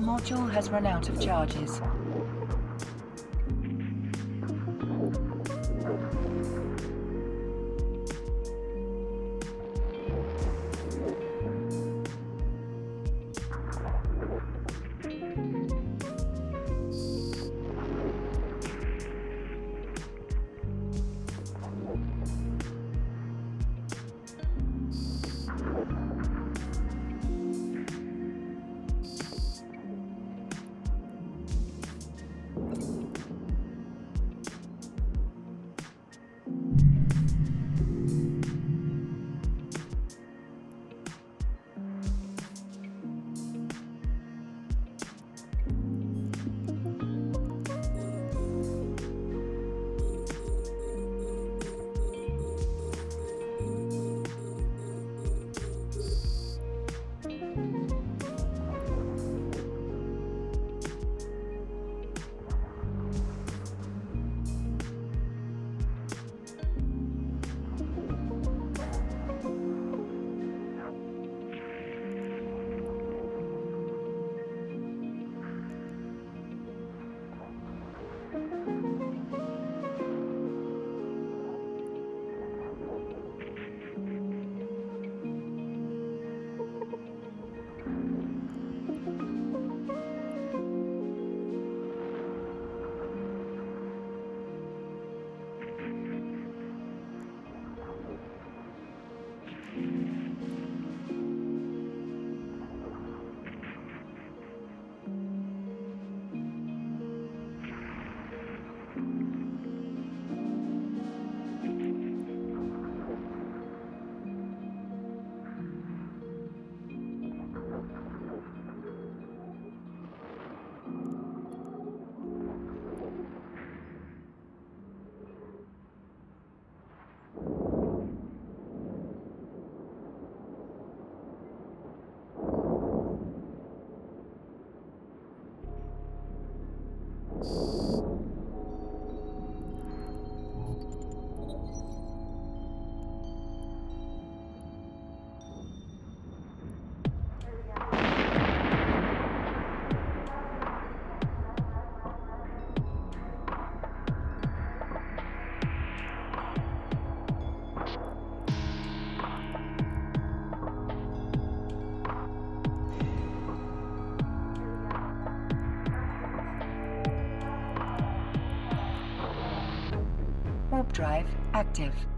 Our module has run out of charges. Active.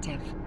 Active.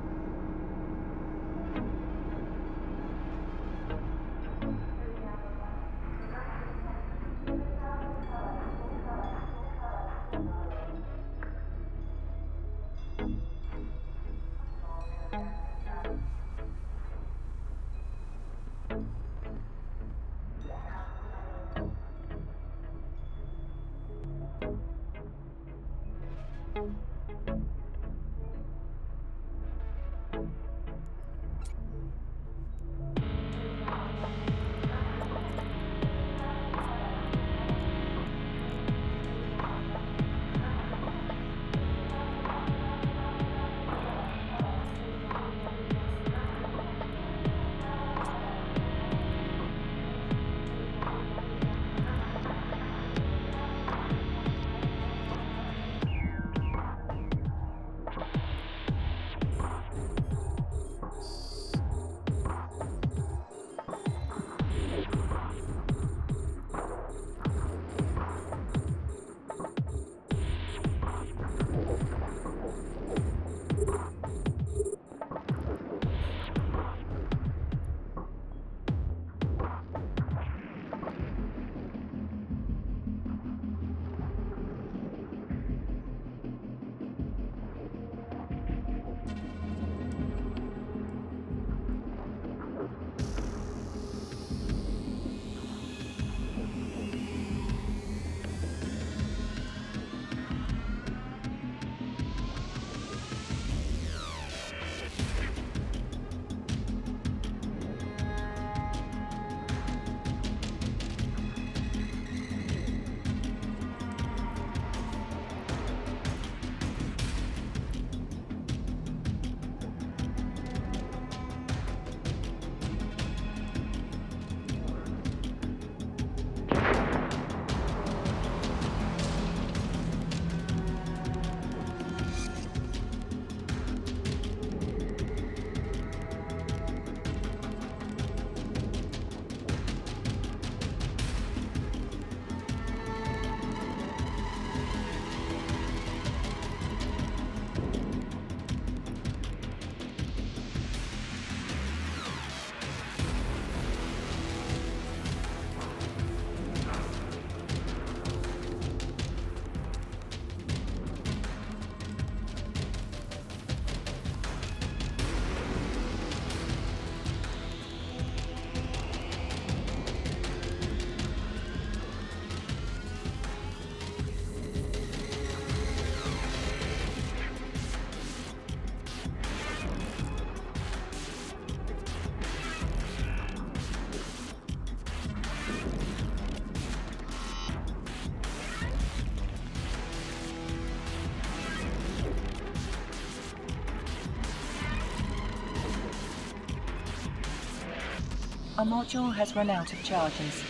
A module has run out of charges.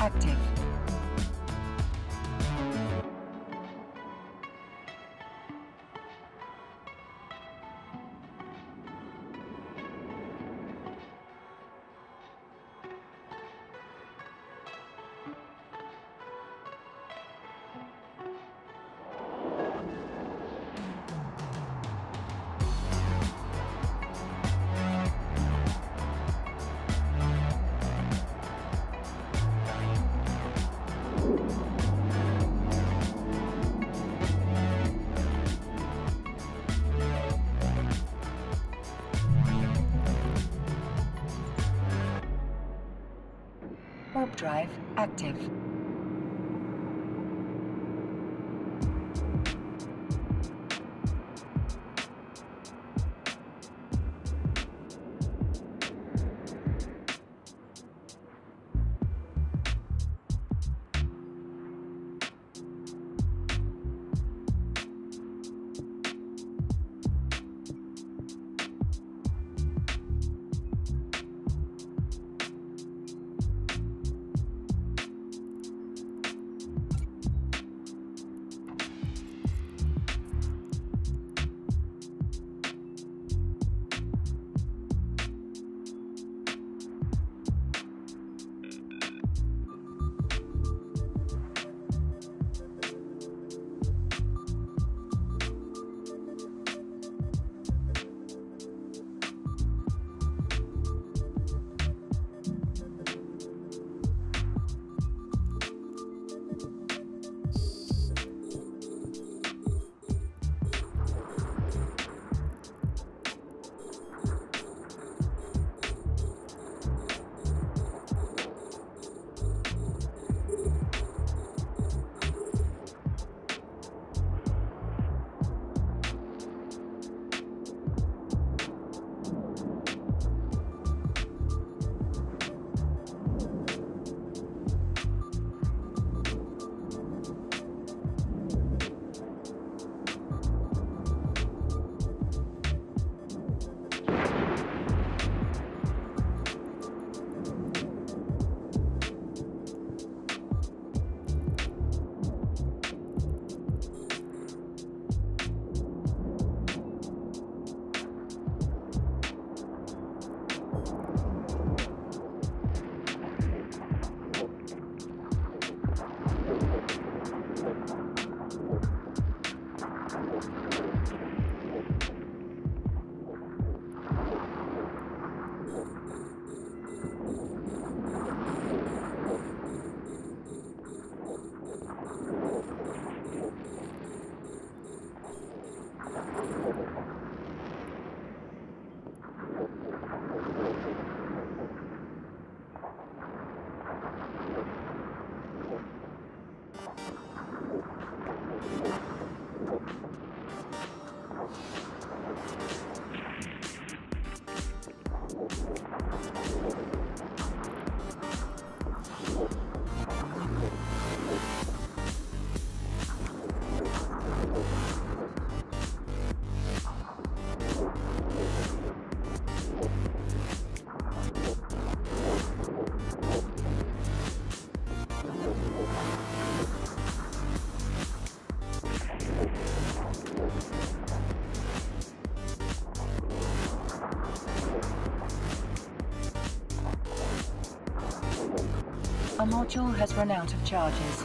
Active. A module has run out of charges.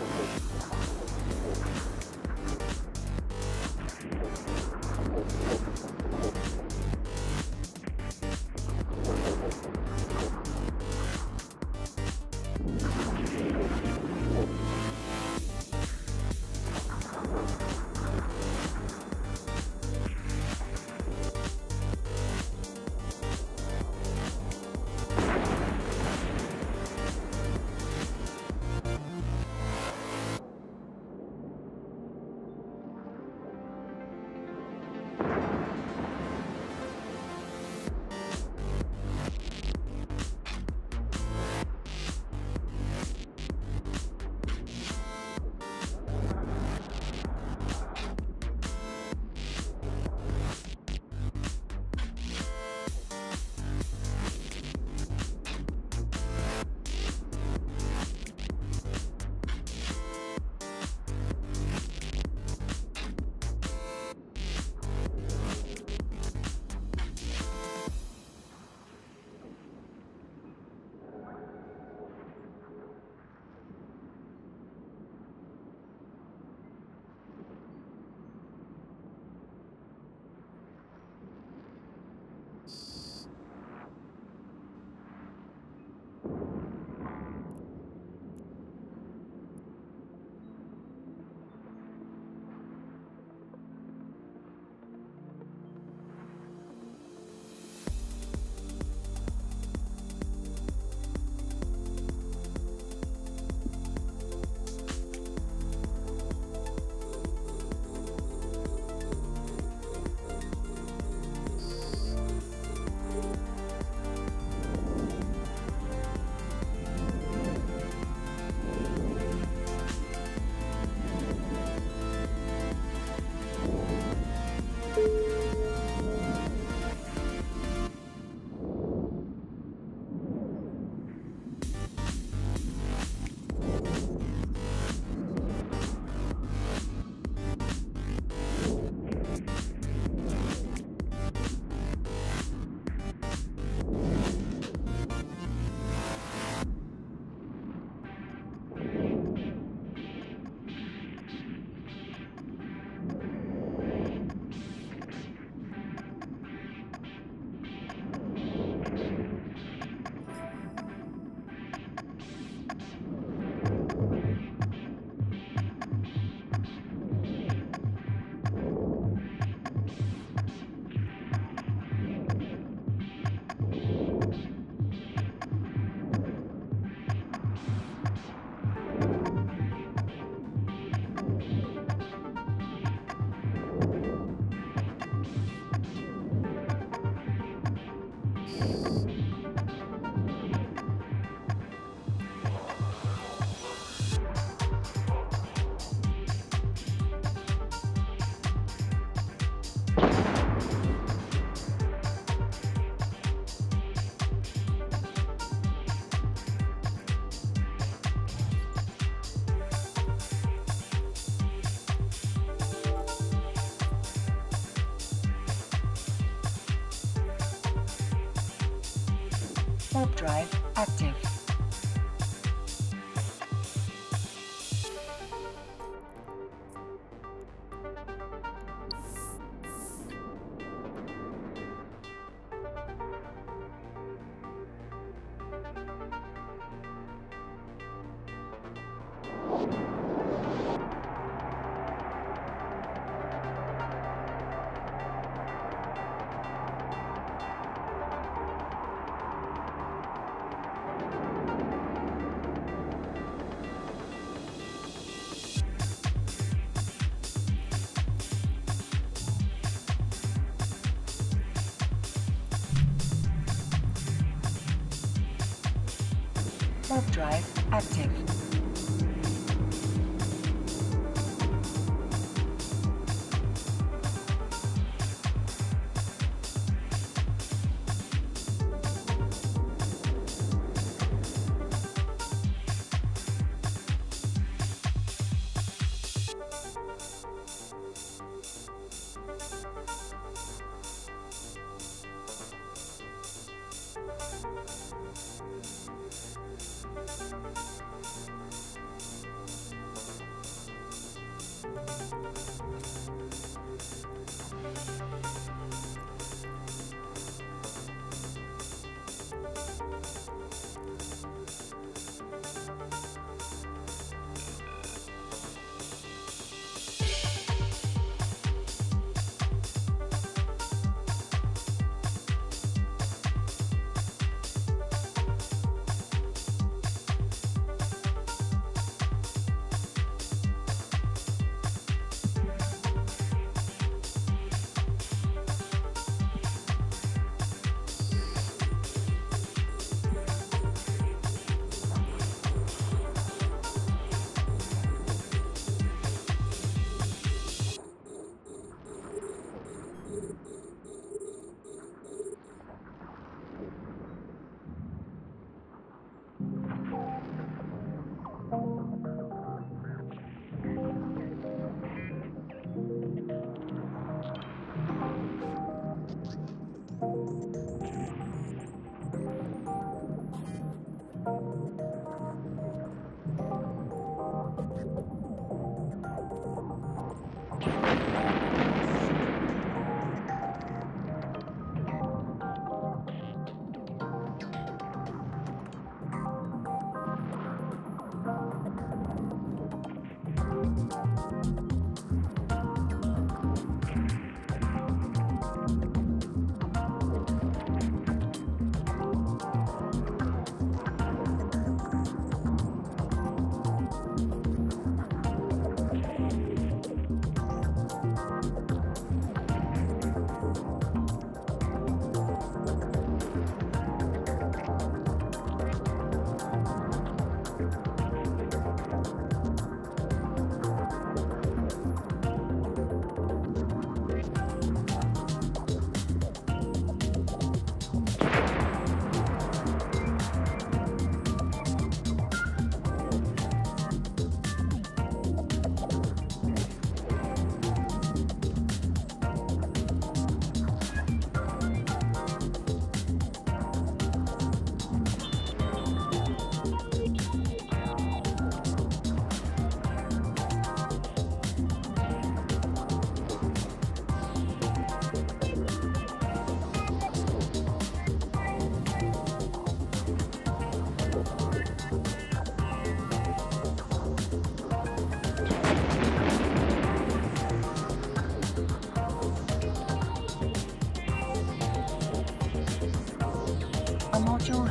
Drive active.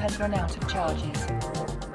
Has run out of charges.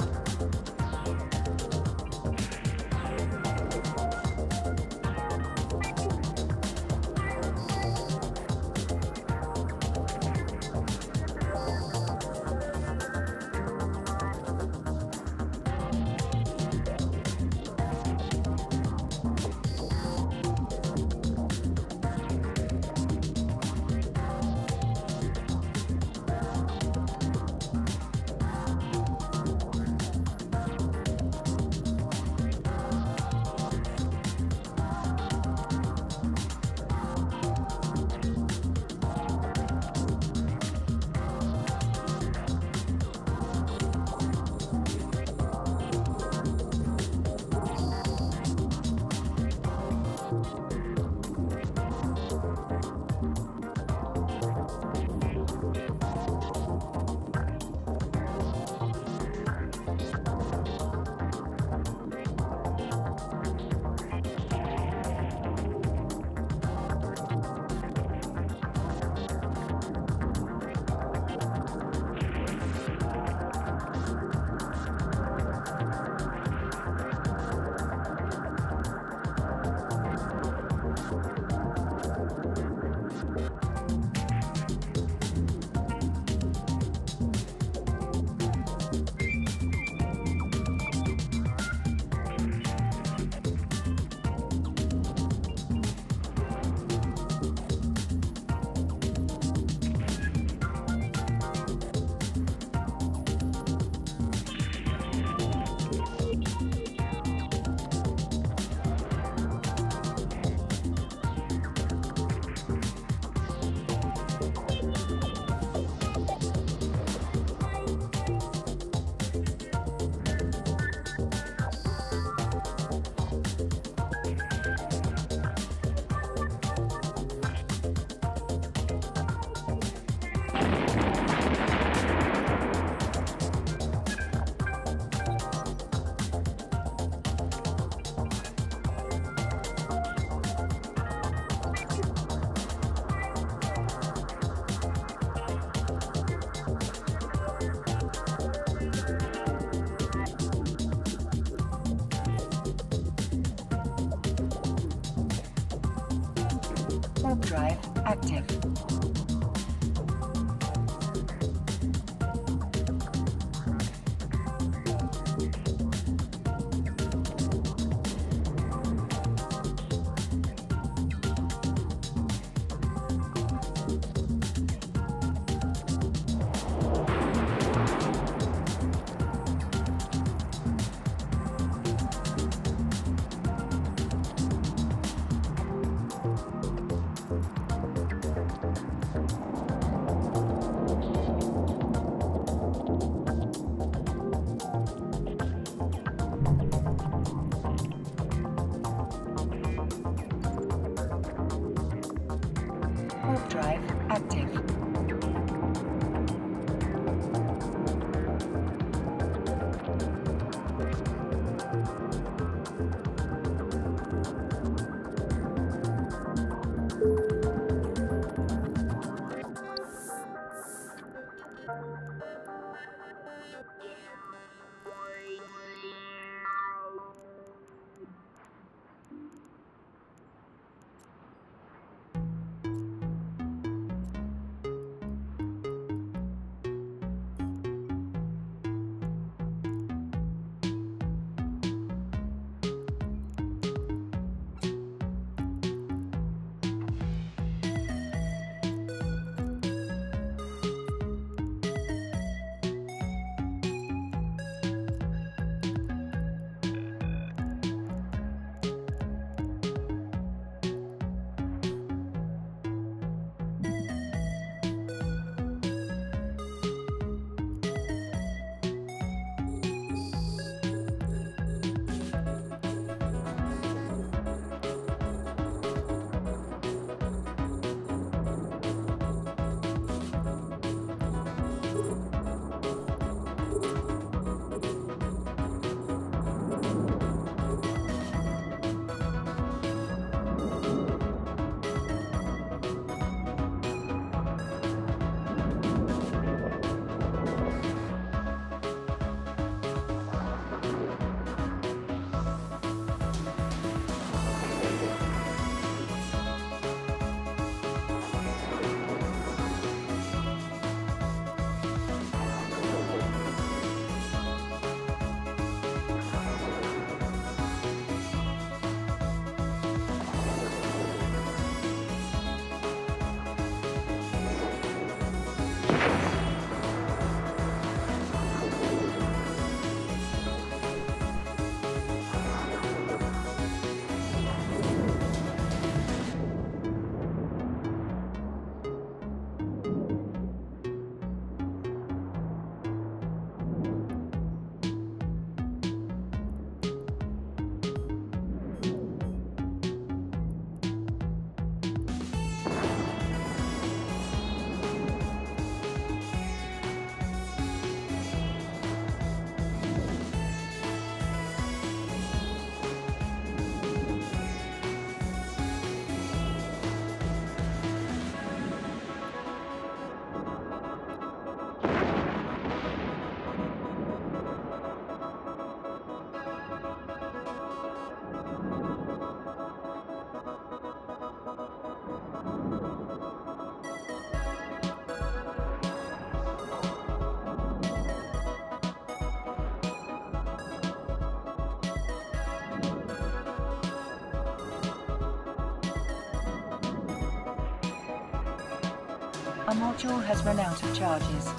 A module has run out of charges.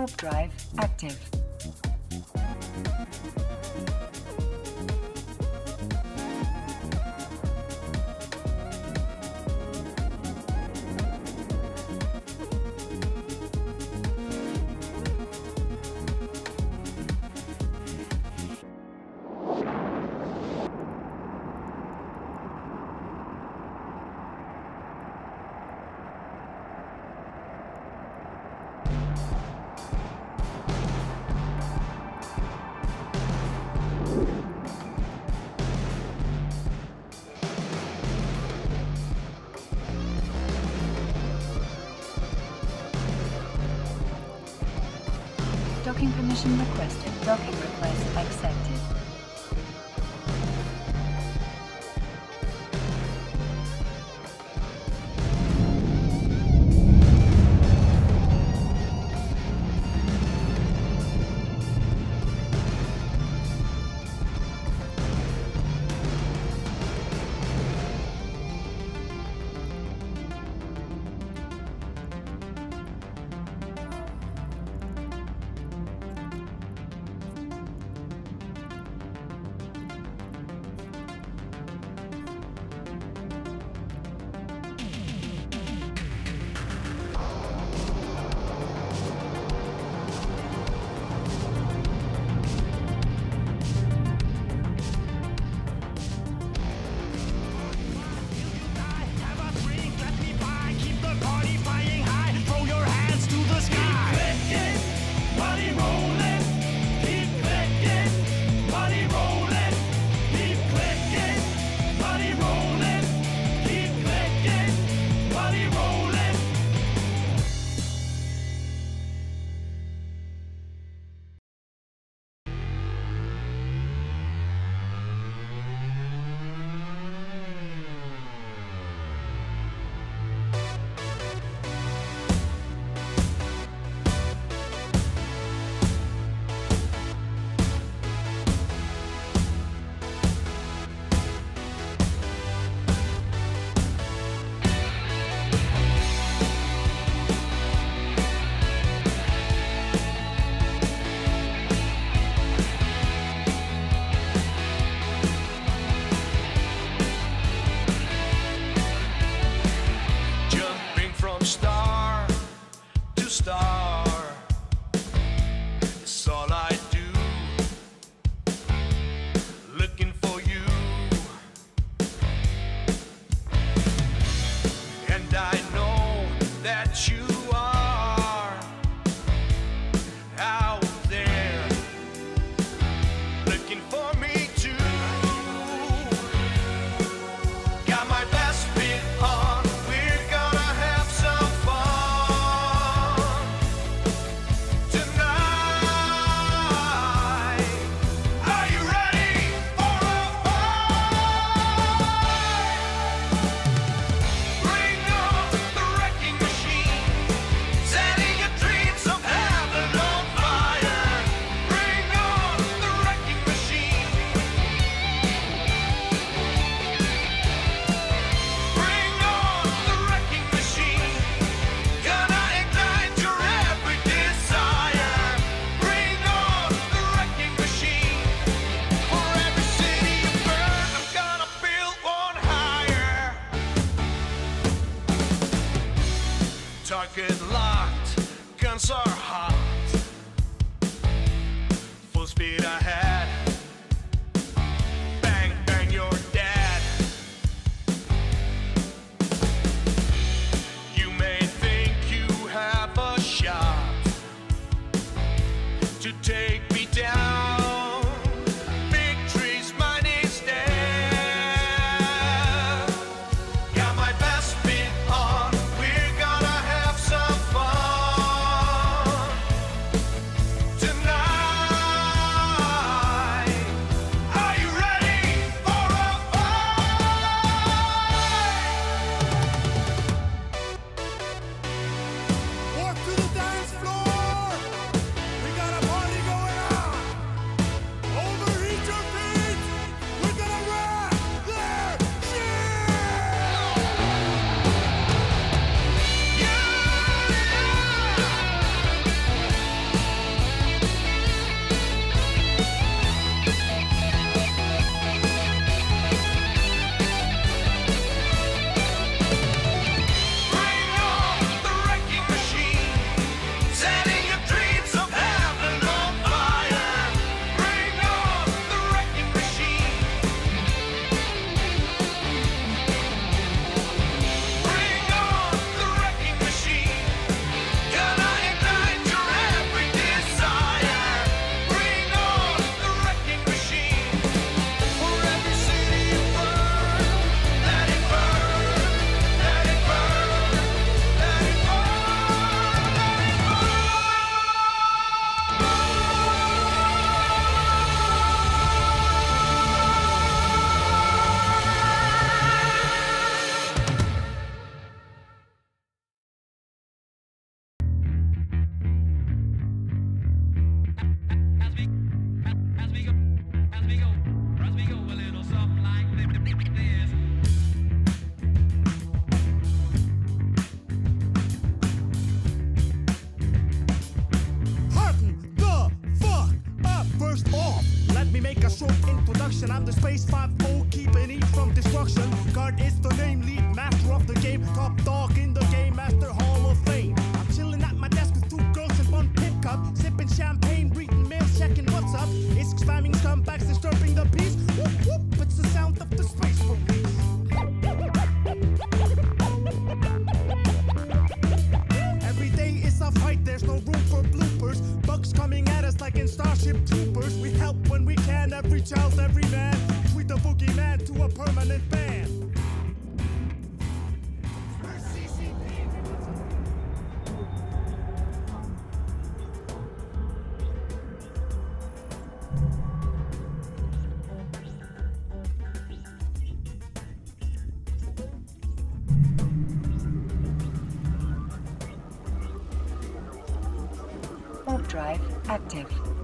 Warp drive active. Docking requested. drive active.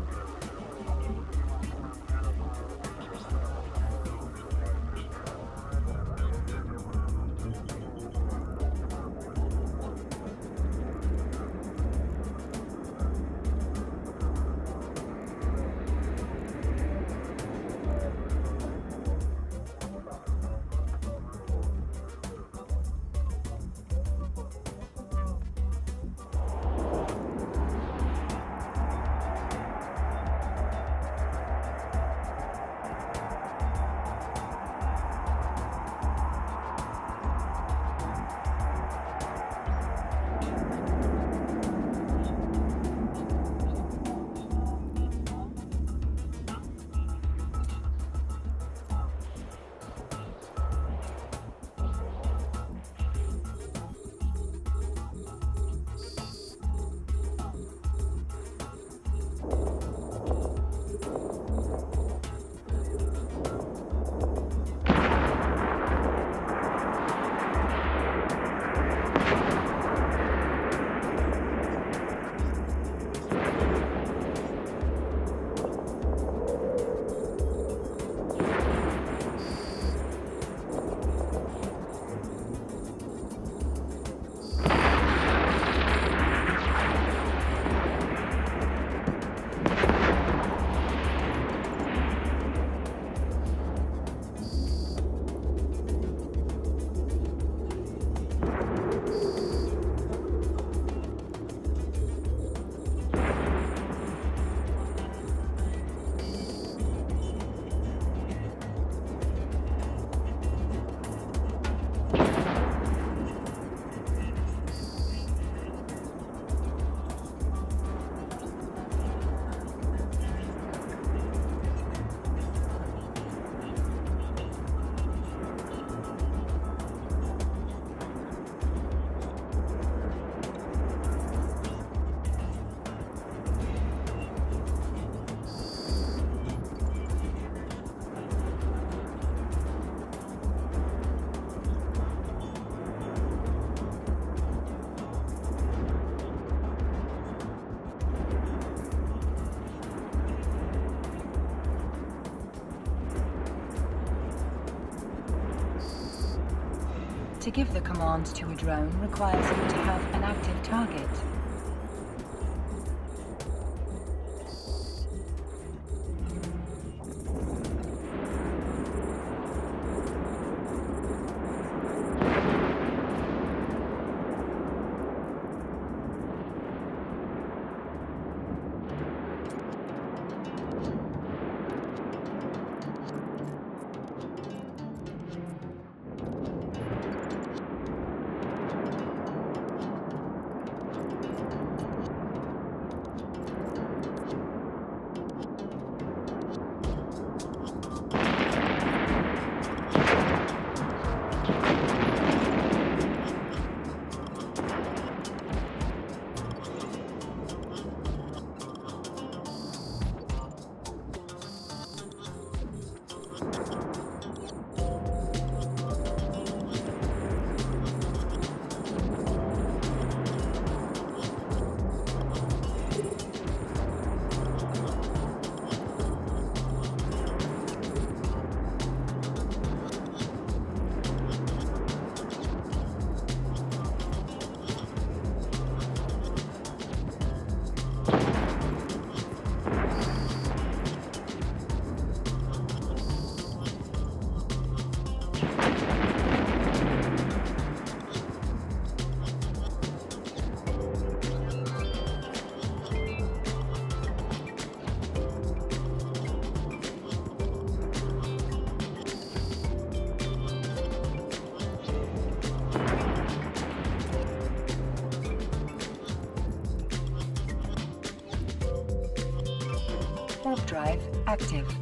give the command to a drone requires you to active.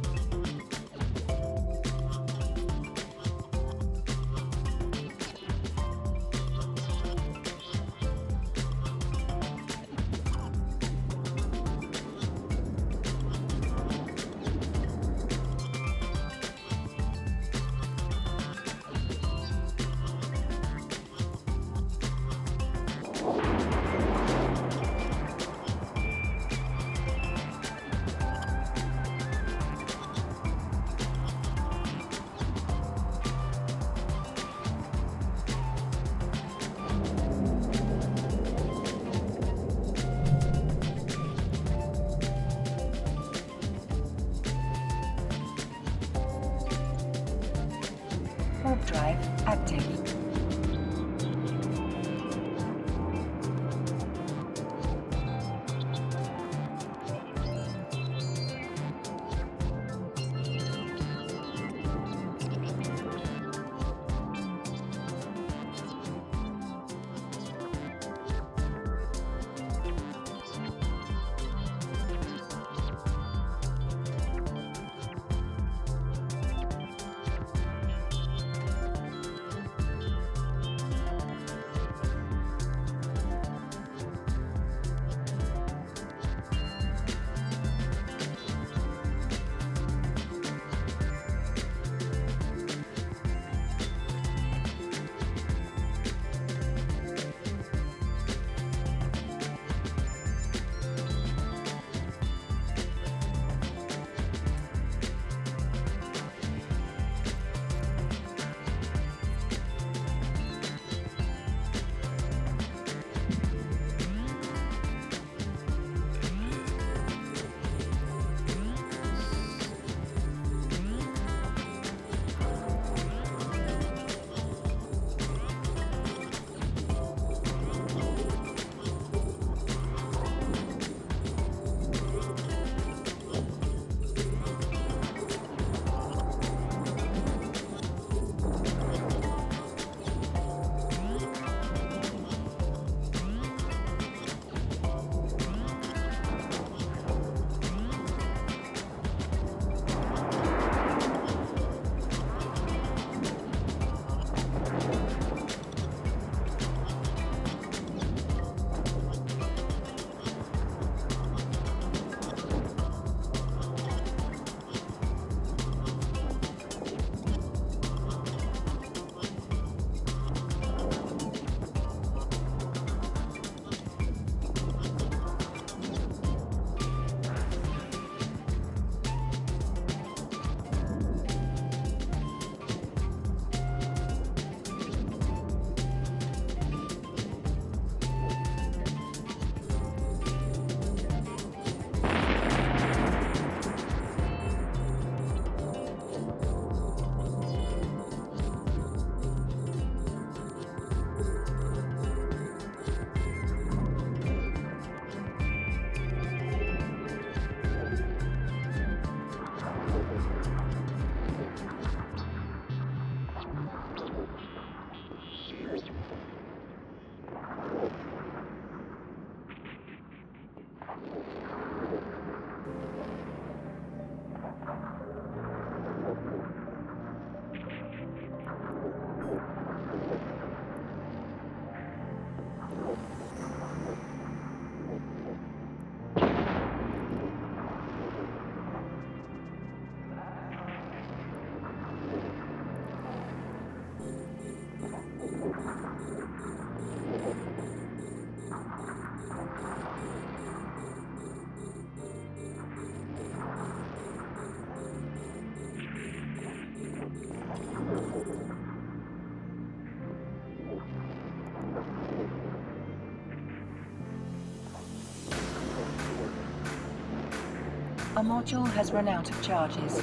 A module has run out of charges.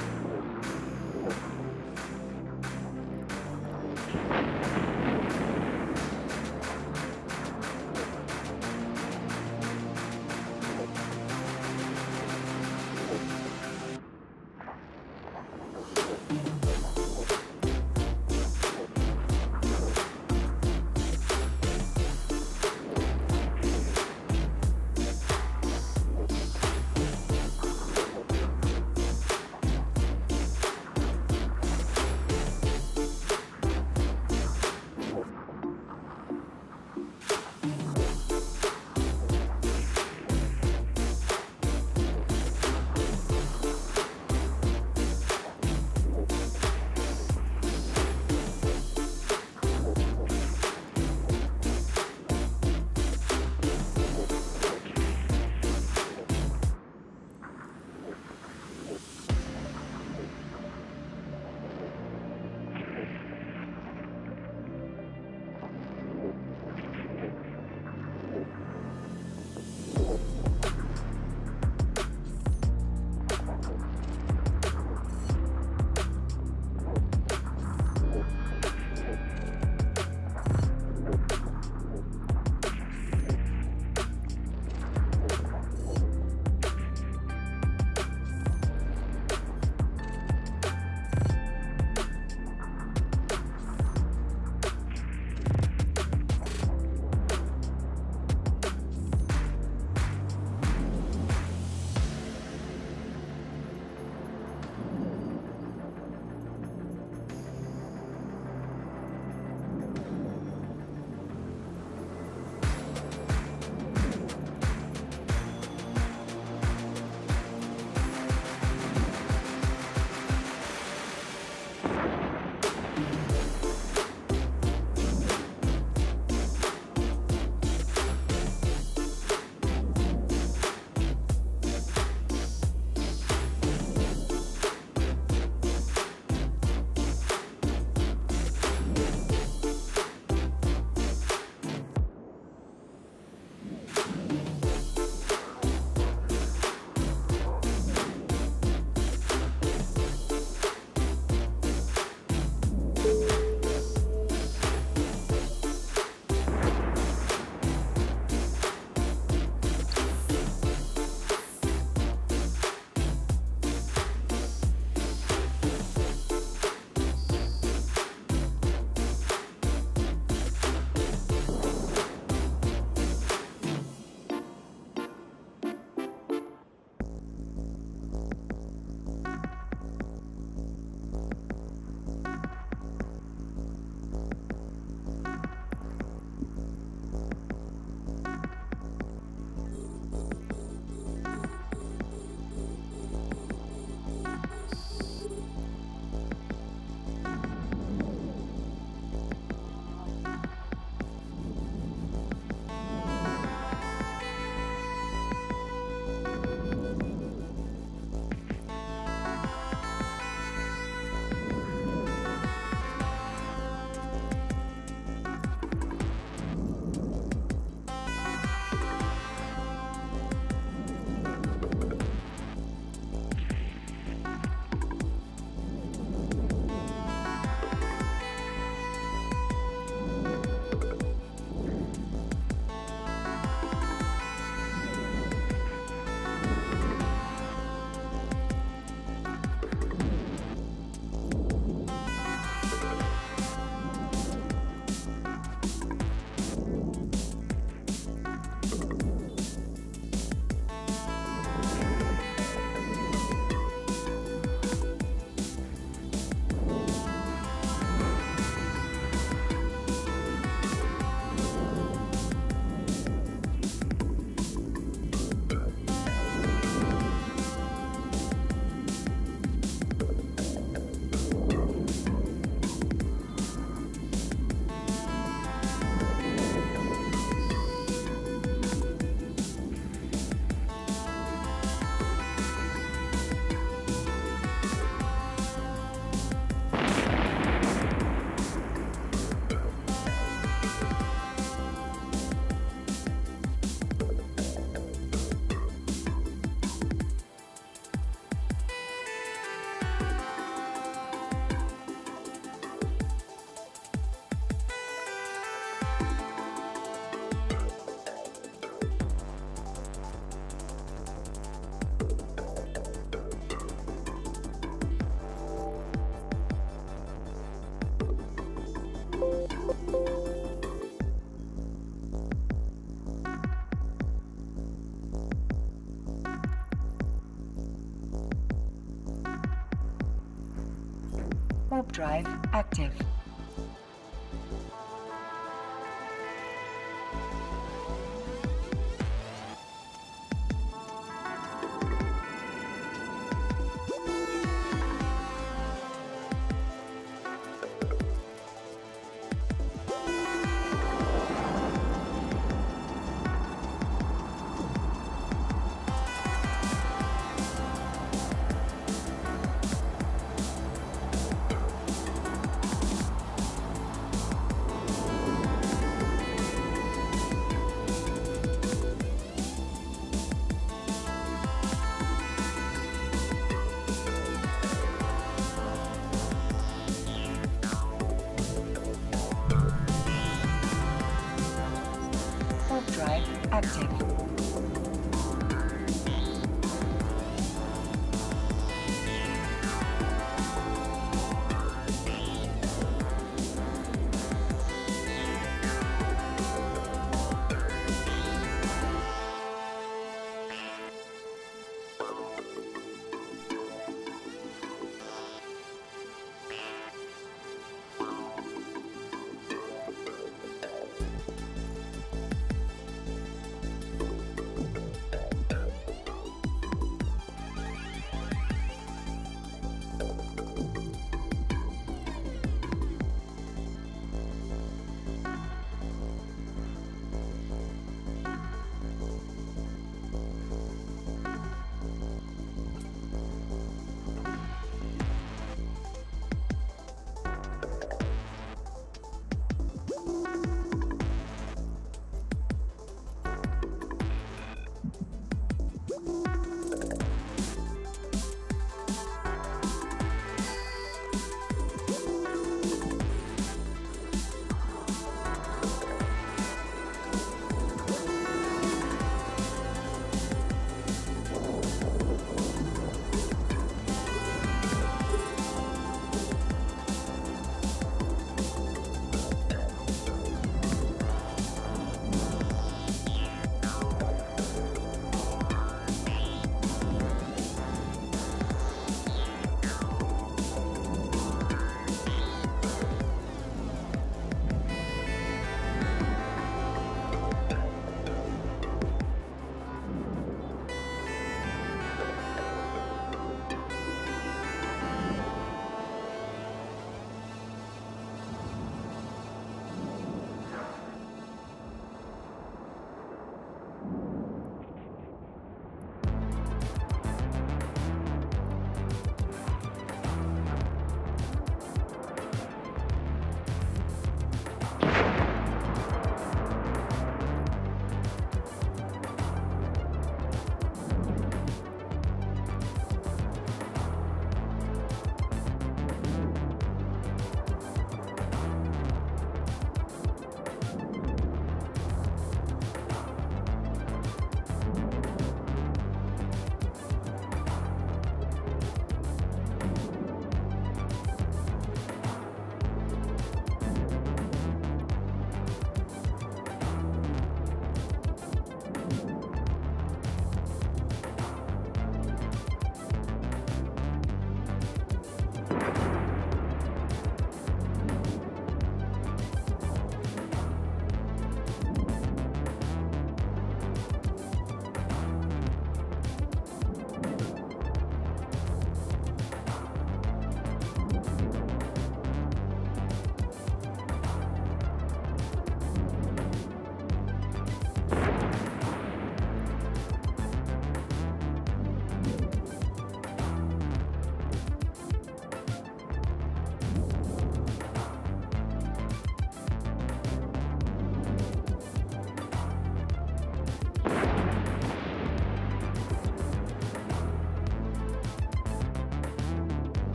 Drive active.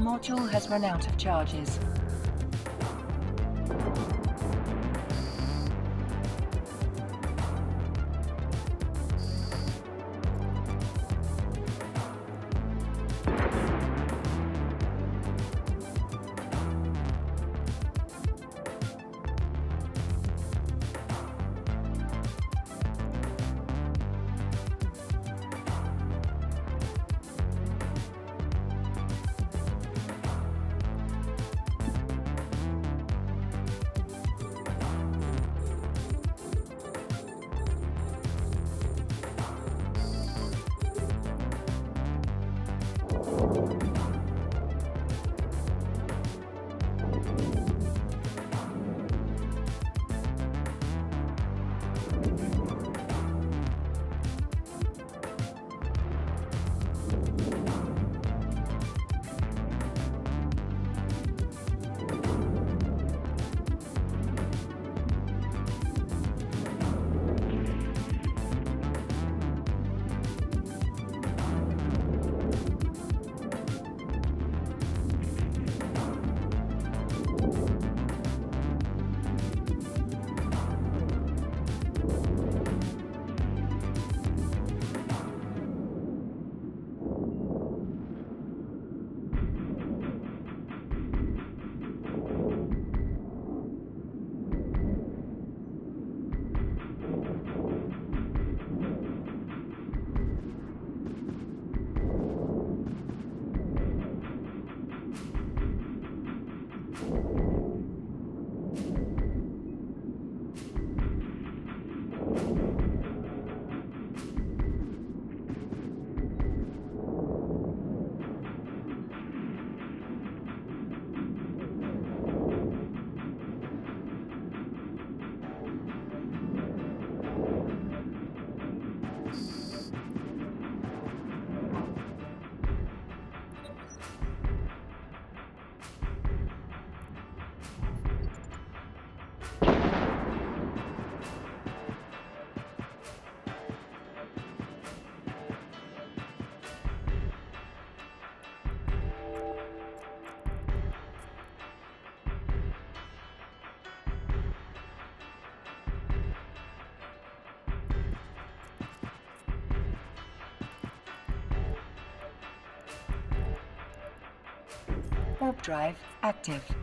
A module has run out of charges. Warp drive active.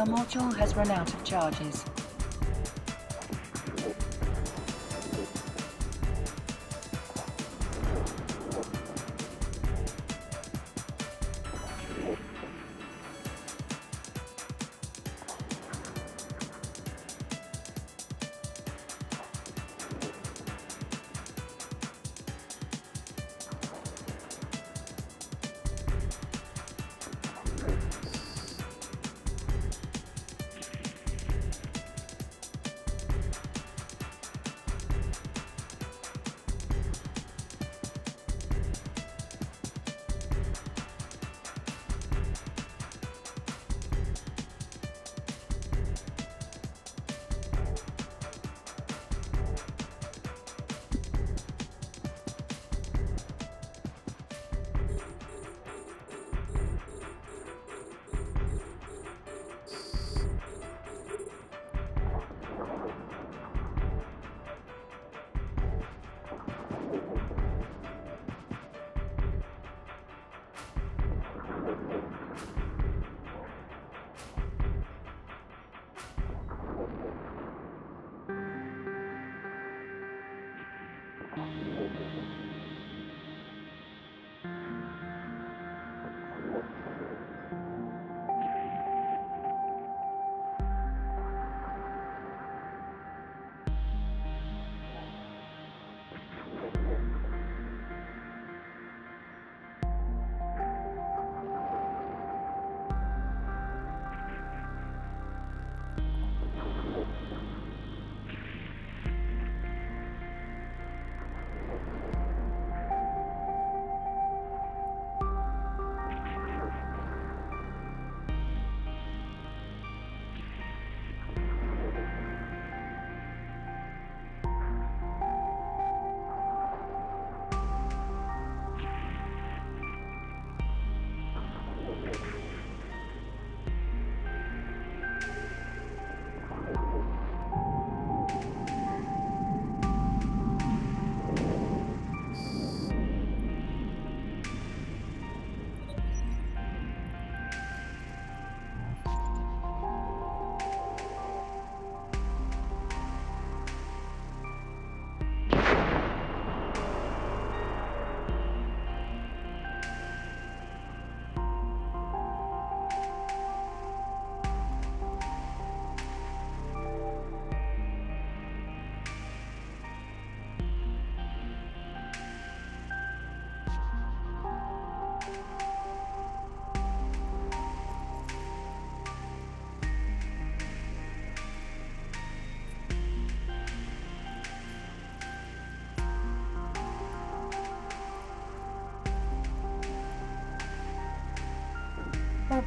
A module has run out of charges.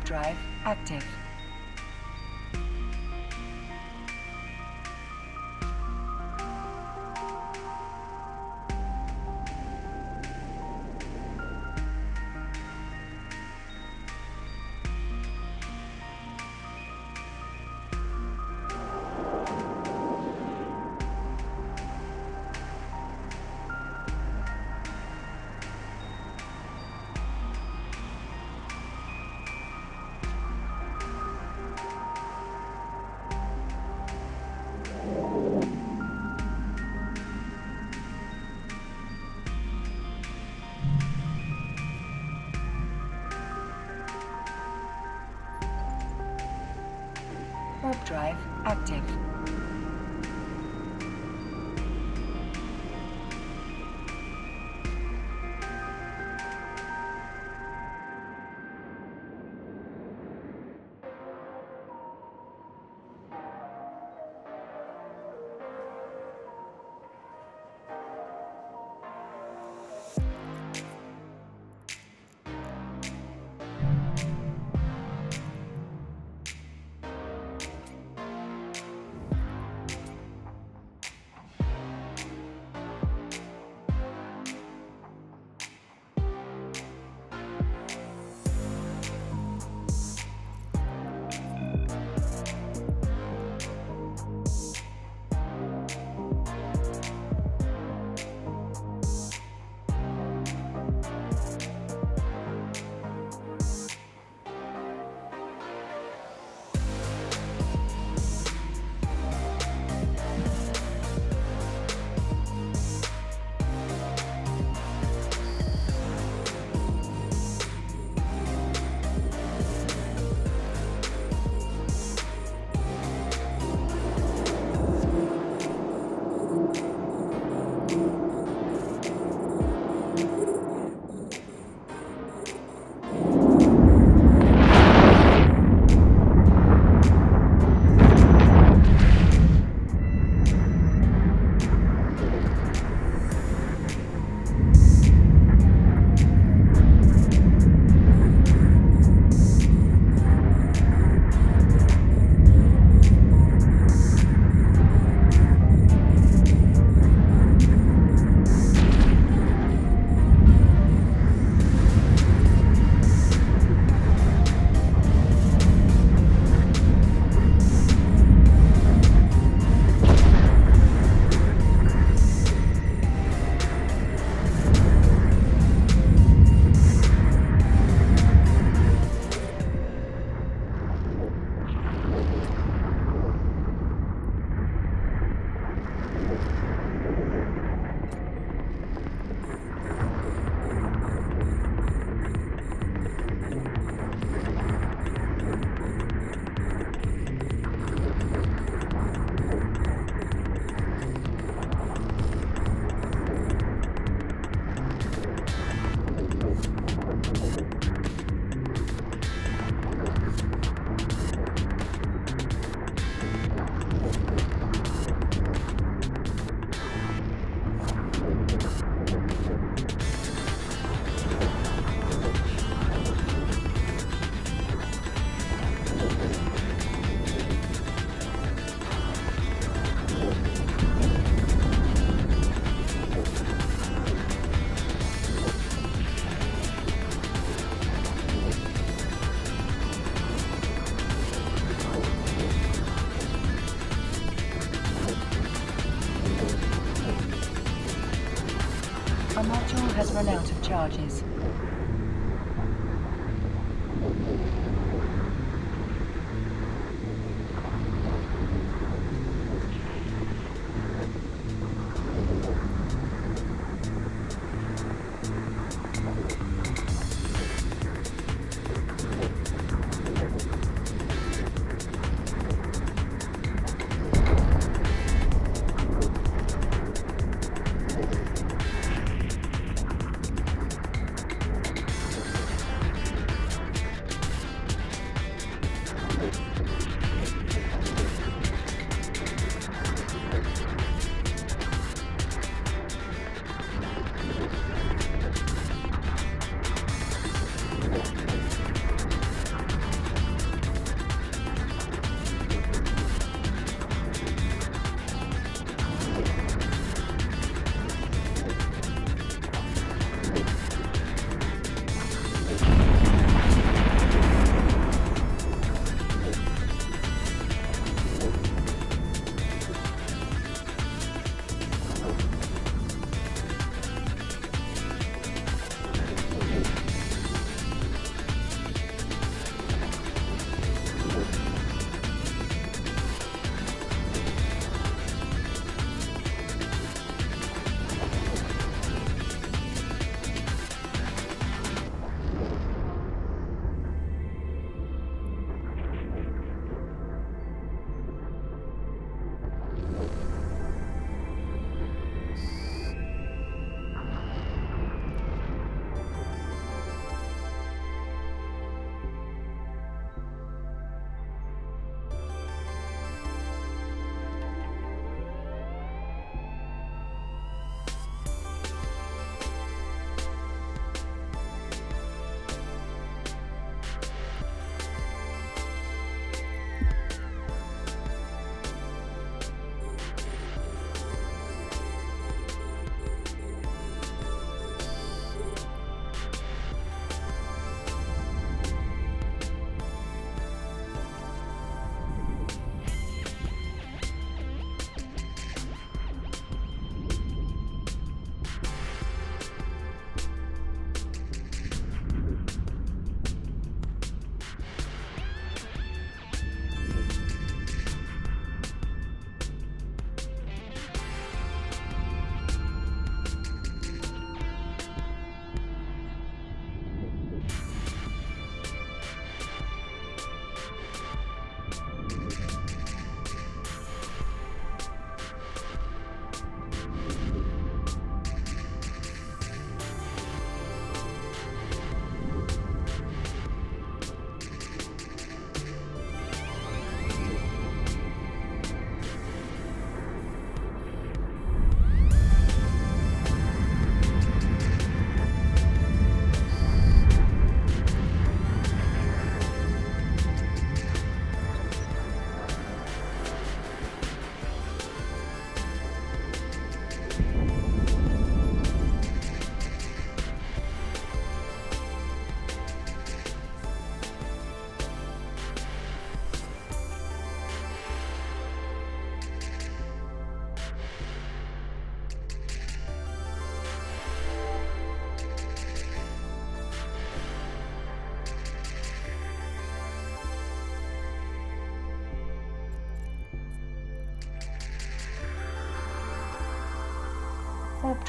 Drive active. Drive run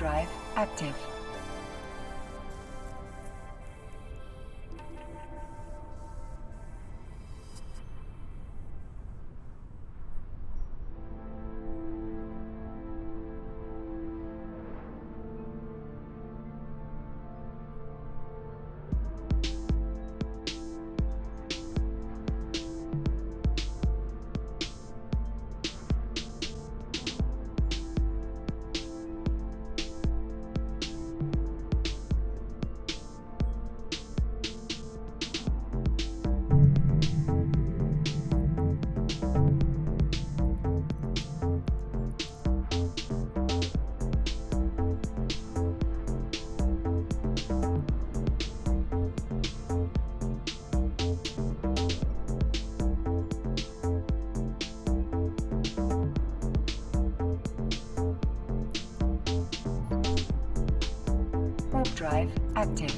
drive active. Drive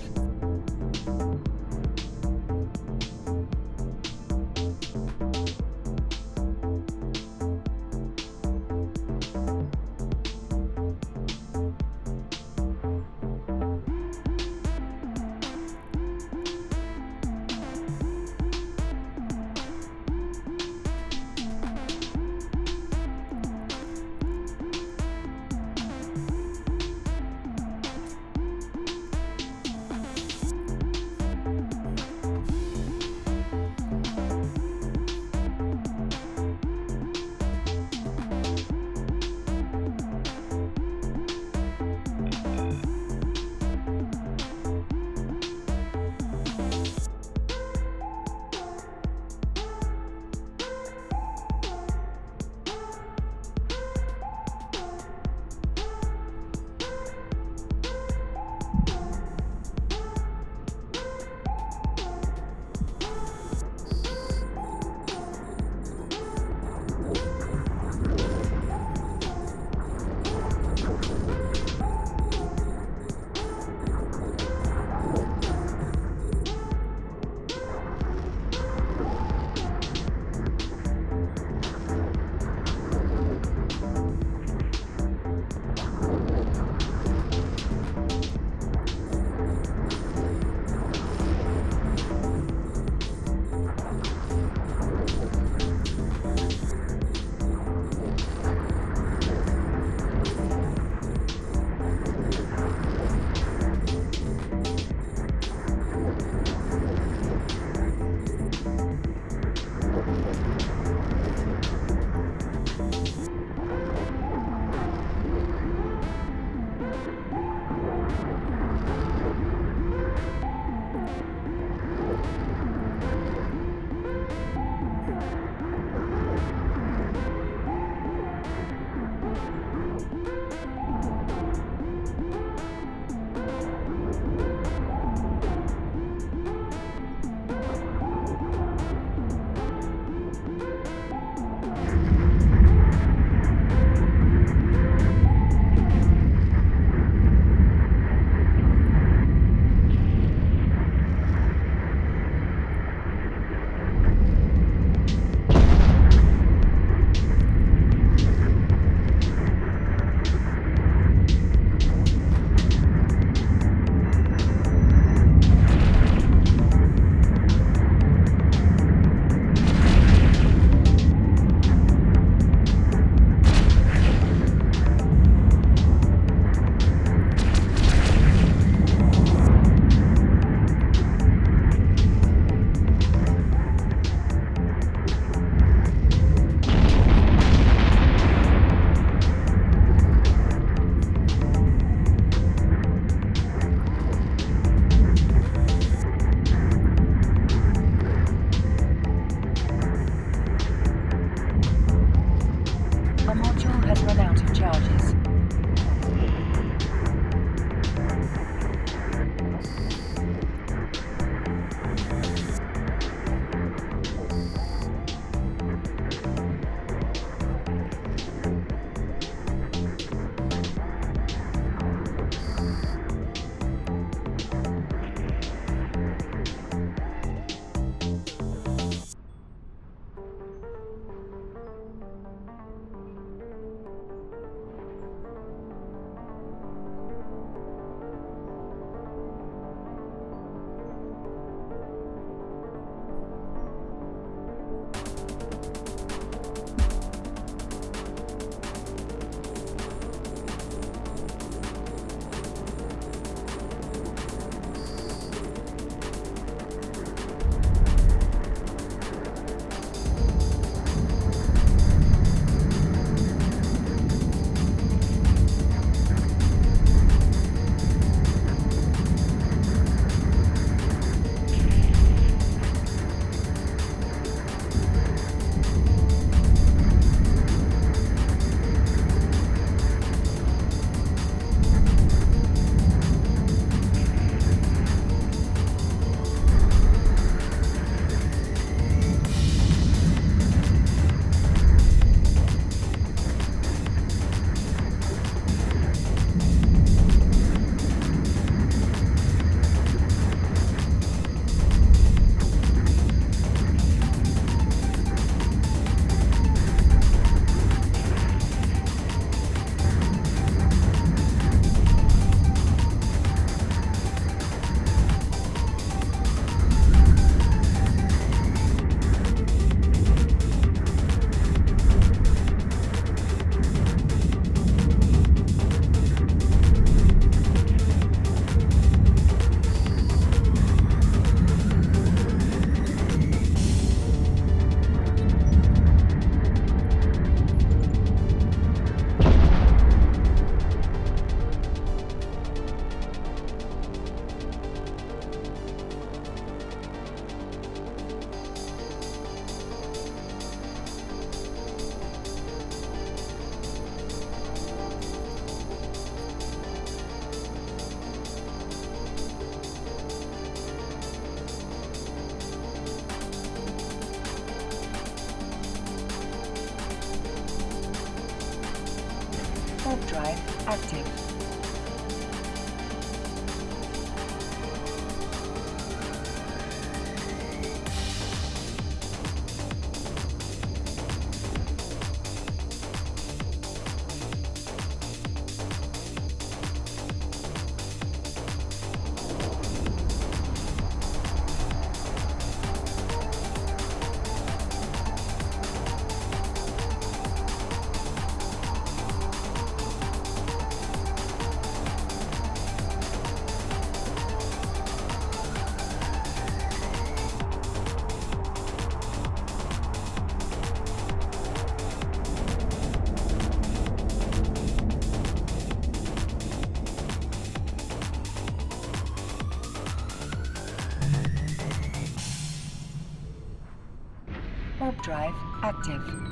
drive active.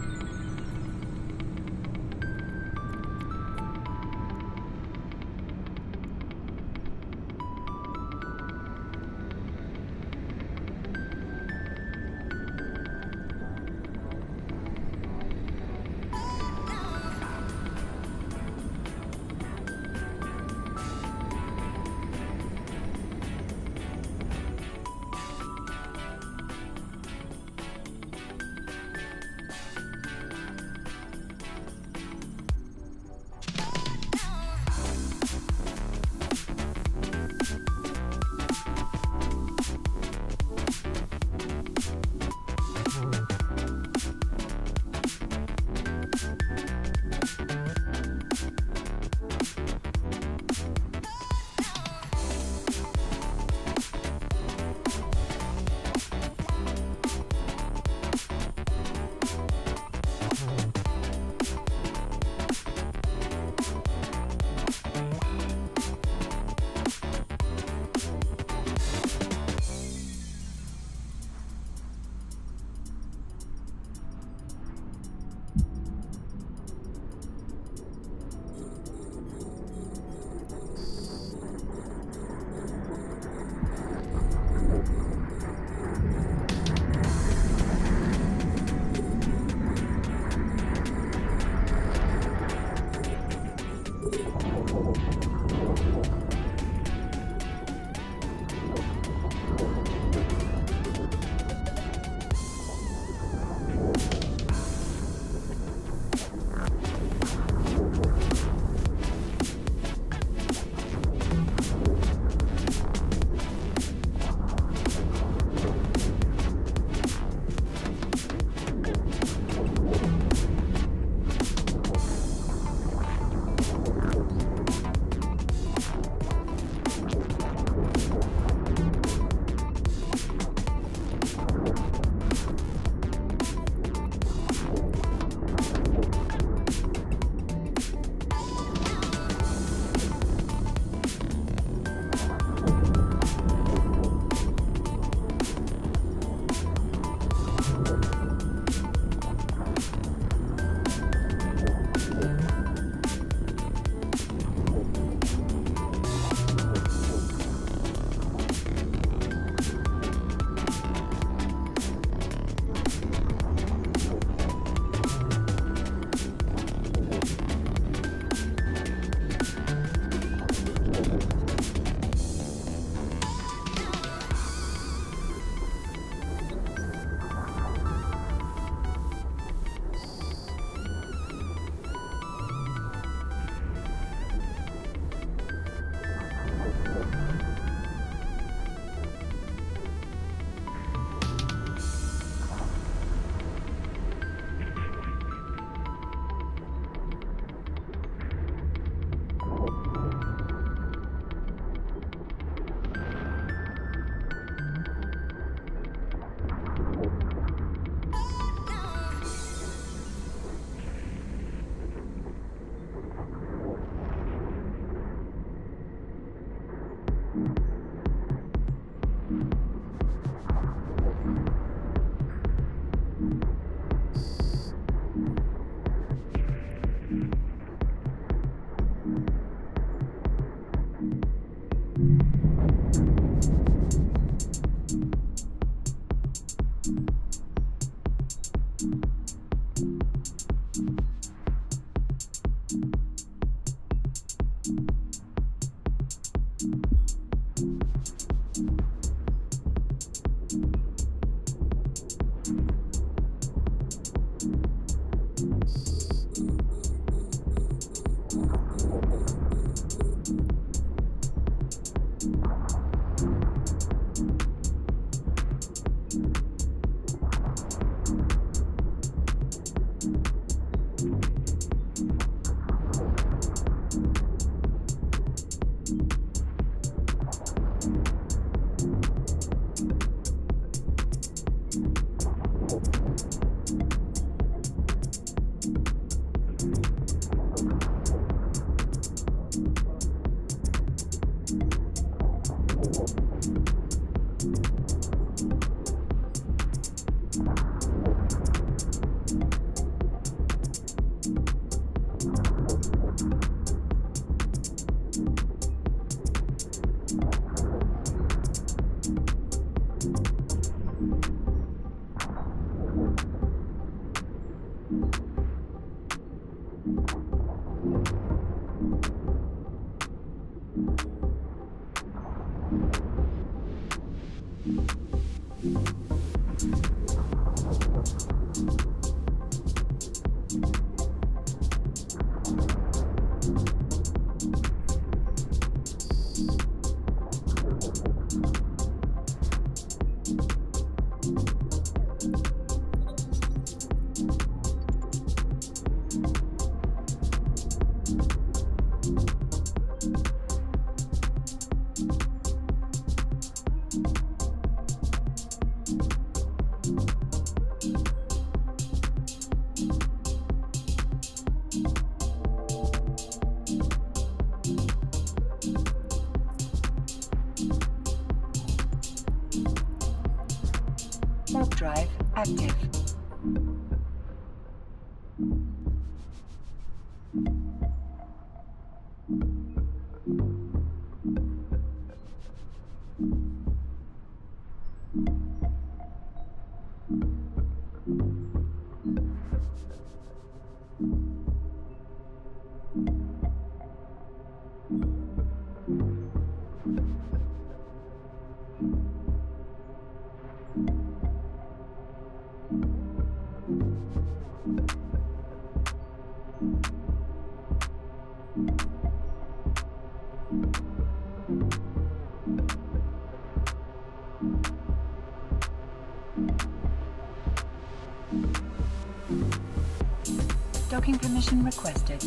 Permission requested.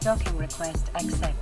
Docking request accepted.